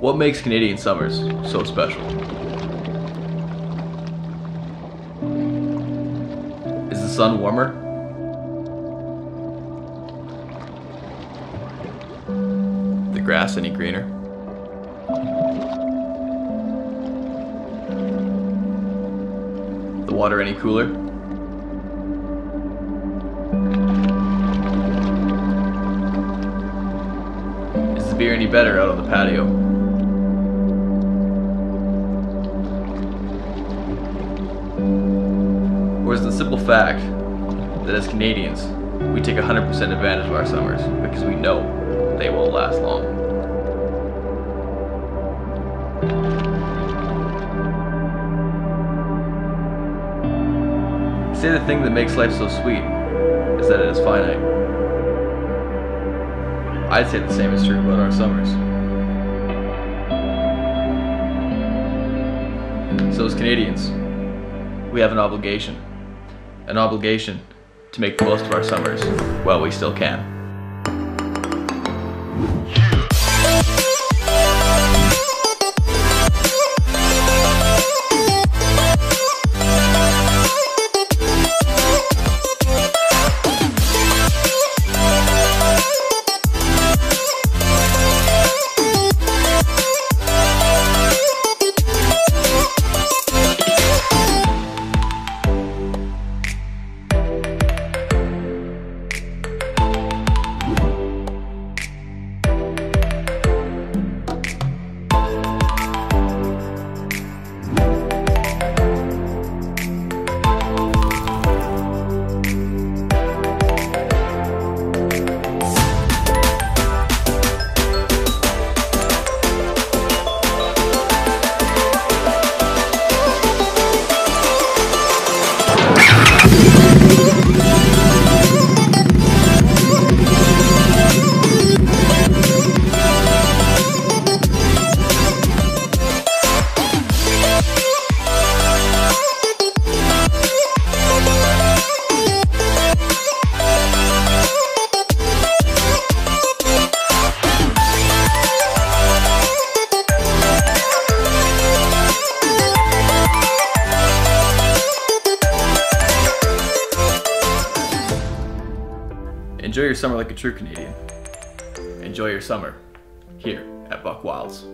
What makes Canadian summers so special? Is the sun warmer? The grass any greener? The water any cooler? Is the beer any better out on the patio? Is the simple fact that as Canadians, we take 100% advantage of our summers because we know they won't last long? Say the thing that makes life so sweet is that it is finite. I'd say the same is true about our summers. So as Canadians, we have an obligation. An obligation to make the most of our summers while we still can. Enjoy your summer like a true Canadian. Enjoy your summer here at Buck Wilds.